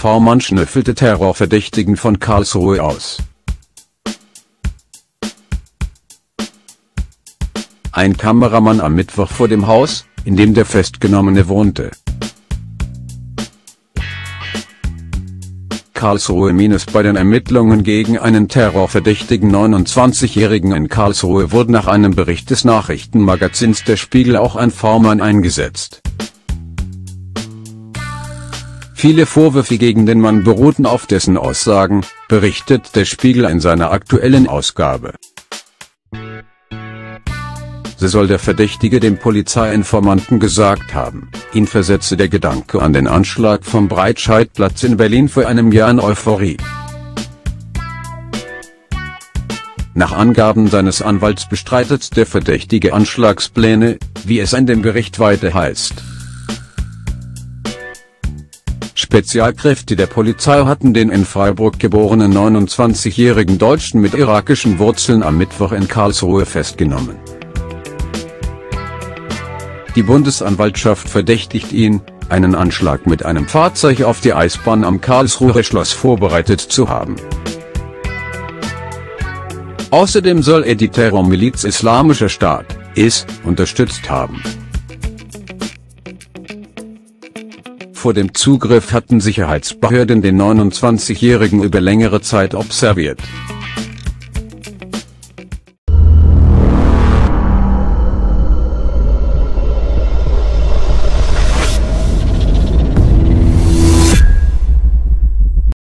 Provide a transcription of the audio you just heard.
V-Mann schnüffelte Terrorverdächtigen von Karlsruhe aus. Ein Kameramann am Mittwoch vor dem Haus, in dem der Festgenommene wohnte. Karlsruhe Bei den Ermittlungen gegen einen terrorverdächtigen 29-Jährigen in Karlsruhe wurde nach einem Bericht des Nachrichtenmagazins Der Spiegel auch ein V-Mann eingesetzt. Viele Vorwürfe gegen den Mann beruhten auf dessen Aussagen, berichtet der Spiegel in seiner aktuellen Ausgabe. So soll der Verdächtige dem Polizeiinformanten gesagt haben, ihn versetze der Gedanke an den Anschlag vom Breitscheidplatz in Berlin vor einem Jahr in Euphorie. Nach Angaben seines Anwalts bestreitet der Verdächtige Anschlagspläne, wie es in dem Bericht weiter heißt. Spezialkräfte der Polizei hatten den in Freiburg geborenen 29-jährigen Deutschen mit irakischen Wurzeln am Mittwoch in Karlsruhe festgenommen. Die Bundesanwaltschaft verdächtigt ihn, einen Anschlag mit einem Fahrzeug auf die Eisbahn am Karlsruher Schloss vorbereitet zu haben. Außerdem soll er die Terrormiliz Islamischer Staat, IS, unterstützt haben. Vor dem Zugriff hatten Sicherheitsbehörden den 29-Jährigen über längere Zeit observiert.